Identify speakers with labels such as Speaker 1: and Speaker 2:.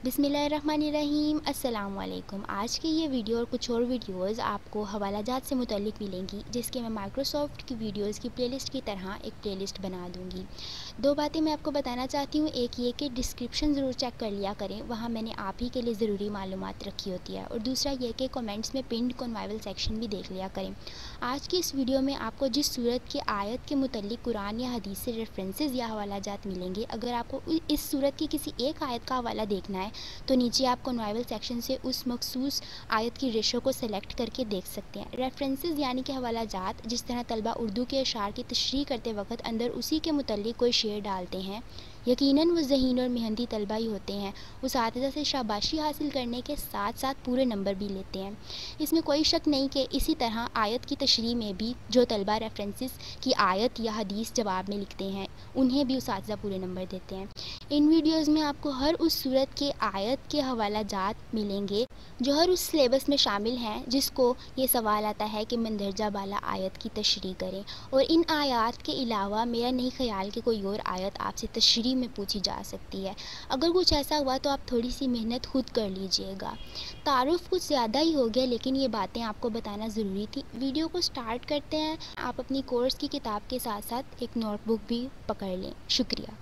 Speaker 1: अस्सलाम आज की ये वीडियो और कुछ और वीडियोस आपको हवाला जात से मुतलिक मिलेंगी, जिसके मैं माइक्रोसॉफ्ट की वीडियोस की प्लेलिस्ट की तरह एक प्लेलिस्ट बना दूँगी। दो बातें मैं आपको बताना चाहती हूँ। एक ये कि डिस्क्रिप्शन ज़रूर चेक कर लिया करें। वहाँ मैंने आप ही के लिए ज़रूरी मालूम रखी होती है। और दूसरा ये कि कॉमेंट्स में पिंड कॉन्वाइवल सेक्शन भी देख लिया करें। आज की इस वीडियो में आपको जिस सूरत की आयत के मुतलिक कुरान या हदीस से रेफरेंसेज या हवाला जात मिलेंगे, अगर आपको इस सूरत की किसी एक आयत का हवाला देखना है है तो नीचे आप कन्वाइवल सेक्शन से उस मखसूस आयत की रेशो को सेलेक्ट करके देख सकते हैं। रेफरेंसेस यानी कि हवाला जात, जिस तरह तलबा उर्दू के अशार की तशरी करते वक्त अंदर उसी के मुतल कोई शेयर डालते हैं। यकीनन वो जहीन और मेहनती तलबा ही होते हैं। उस आतजा से शाबाशी हासिल करने के साथ साथ पूरे नंबर भी लेते हैं। इसमें कोई शक नहीं कि इसी तरह आयत की तशरी में भी जो तलबा रेफरेंसेस की आयत या हदीस जवाब में लिखते हैं, उन्हें भी उस पूरे नंबर देते हैं। इन वीडियोज़ में आपको हर उस सूरत के आयत के हवाला जात मिलेंगे, जो हर उस सिलेबस में शामिल हैं, जिसको ये सवाल आता है कि मंदरजा बाला आयत की तशरी करें। और इन आयात के अलावा मेरा नहीं ख्याल कि कोई और आयत आपसे तशरी में पूछी जा सकती है। अगर कुछ ऐसा हुआ तो आप थोड़ी सी मेहनत खुद कर लीजिएगा। तारुफ कुछ ज़्यादा ही हो गया, लेकिन ये बातें आपको बताना ज़रूरी थी। वीडियो को स्टार्ट करते हैं। आप अपनी कोर्स की किताब के साथ साथ एक नोटबुक भी पकड़ लें। शुक्रिया।